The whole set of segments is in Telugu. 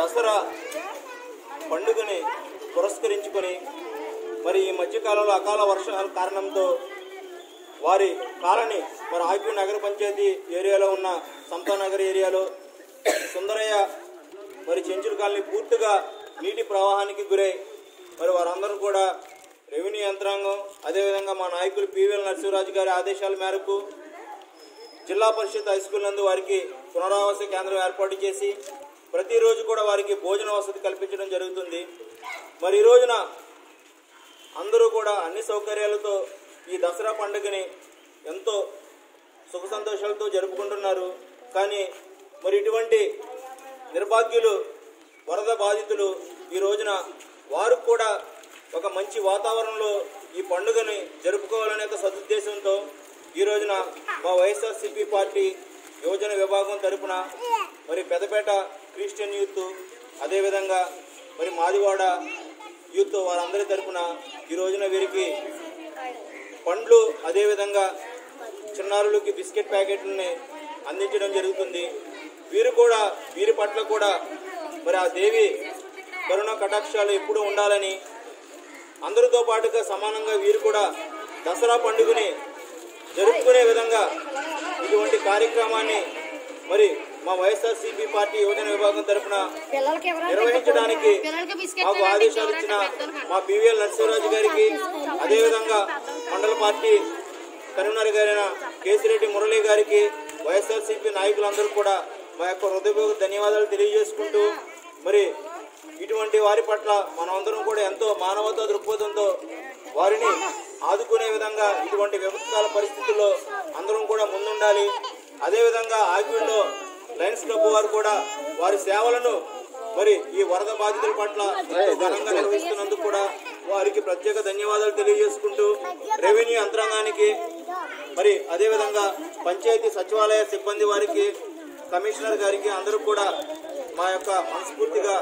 దసరా పండుగని పురస్కరించుకొని మరి ఈ మధ్యకాలంలో అకాల వర్షాల కారణంతో వారి కాలనీ మరి ఆక్యూ నగర పంచాయతీ ఏరియాలో ఉన్న సంతానగర్ ఏరియాలో సుందరయ్య మరి చెంచుల కాలనీ పూర్తిగా నీటి ప్రవాహానికి గురై మరి వారందరూ కూడా రెవెన్యూ యంత్రాంగం అదేవిధంగా మా నాయకులు పివిఎల్ నరసింహరాజు గారి ఆదేశాల మేరకు జిల్లా పరిషత్ హై స్కూల్ నందు వారికి పునరావాస కేంద్రం ఏర్పాటు చేసి ప్రతిరోజు కూడా వారికి భోజన వసతి కల్పించడం జరుగుతుంది. మరి ఈ రోజున అందరూ కూడా అన్ని సౌకర్యాలతో ఈ దసరా పండుగని ఎంతో సుఖ సంతోషాలతో జరుపుకుంటున్నారు. కానీ మరి ఇటువంటి నిర్భాగ్యులు వరద బాధితులు ఈ రోజున వారు కూడా ఒక మంచి వాతావరణంలో ఈ పండుగని జరుపుకోవాలనే ఒక సదుద్దేశంతో ఈ రోజున మా వైఎస్ఆర్సీపీ పార్టీ యువజన విభాగం తరపున మరి పెద్దపేట క్రిస్టియన్ యూత్ అదేవిధంగా మరి మాదివాడ యూత్ వారందరి తరపున ఈ రోజున వీరికి పండ్లు అదేవిధంగా చిన్నారులకి బిస్కెట్ ప్యాకెట్లని అందించడం జరుగుతుంది. వీరు కూడా వీరి పట్ల కూడా మరి ఆ దేవి కరుణ కటాక్షాలు ఎప్పుడూ ఉండాలని అందరితో పాటుగా సమానంగా వీరు కూడా దసరా పండుగని జరుపుకునే విధంగా ఇటువంటి కార్యక్రమాన్ని మరి మా వైఎస్ఆర్సీపీ పార్టీ యువజన విభాగం తరఫున నిర్వహించడానికి మాకు ఆదేశాలు ఇచ్చిన మా పివిఎల్ నరసింహరాజు గారికి అదేవిధంగా మండల పార్టీ కరీంనగర్ గారైన కేసిరెడ్డి మురళి గారికి వైఎస్ఆర్సీపీ నాయకులందరూ కూడా మా యొక్క హృదయపూర్వక ధన్యవాదాలు తెలియజేసుకుంటూ మరి ఇటువంటి వారి పట్ల మనమందరం కూడా ఎంతో మానవతా దృక్పథంతో వారిని ఆదుకునే విధంగా ఇటువంటి విపత్కాల పరిస్థితుల్లో అందరం కూడా ముందుండాలి. అదేవిధంగా ఆగిల్లో లయన్స్ క్లబ్ వారు కూడా వారి సేవలను మరి ఈ వరద బాధితుల పట్ల ఘనంగా నిర్వహిస్తున్నందుకు కూడా వారికి ప్రత్యేక ధన్యవాదాలు తెలియజేసుకుంటూ రెవెన్యూ యంత్రాంగానికి మరి అదేవిధంగా పంచాయతీ సచివాలయ సిబ్బంది వారికి కమిషనర్ గారికి అందరూ కూడా మా యొక్క మనస్ఫూర్తిగా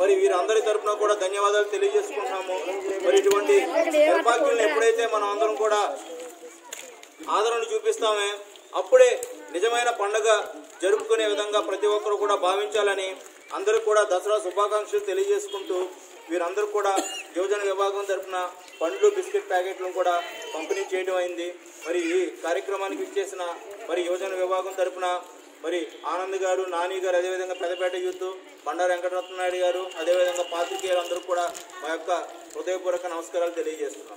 మరి వీరందరి తరఫున కూడా ధన్యవాదాలు తెలియజేసుకుంటున్నాము. మరి ఇటువంటి నిర్భాగ్యులను ఎప్పుడైతే మనం అందరం కూడా ఆదరణ చూపిస్తామే అప్పుడే నిజమైన పండగ జరుపుకునే విధంగా ప్రతి ఒక్కరు కూడా భావించాలని అందరూ కూడా దసరా శుభాకాంక్షలు తెలియజేసుకుంటూ వీరందరూ కూడా యువజన విభాగం తరఫున పండ్లు బిస్కెట్ ప్యాకెట్లను కూడా పంపిణీ చేయడం అయింది. మరి ఈ కార్యక్రమానికి ఇచ్చేసిన మరి యువజన విభాగం తరఫున మరి ఆనంద్ గారు నాని గారు అదేవిధంగా పెద్దపేట యూత్ బండార వెంకటరత్న నాయుడు గారు అదేవిధంగా పాత్రికేయులు అందరూ కూడా మా యొక్క హృదయపూర్వక నమస్కారాలు తెలియజేస్తున్నాం.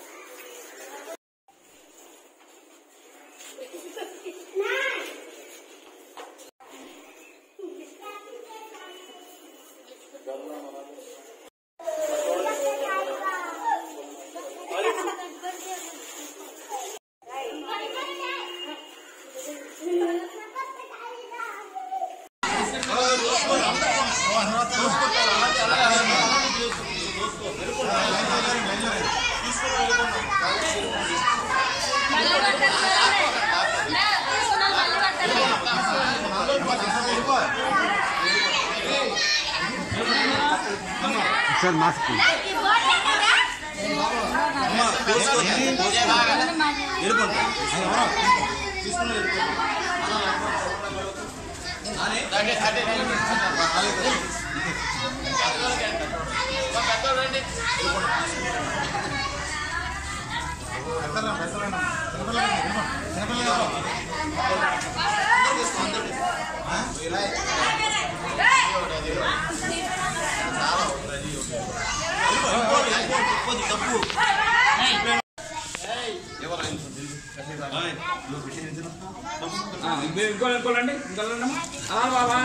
Gracias. సార్ మాస్క్ ఇంకో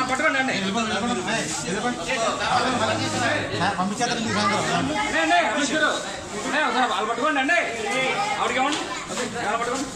పట్టుకోండి అండి వాళ్ళు పట్టుకోండి అండి ఆవిడకి పట్టుకోండి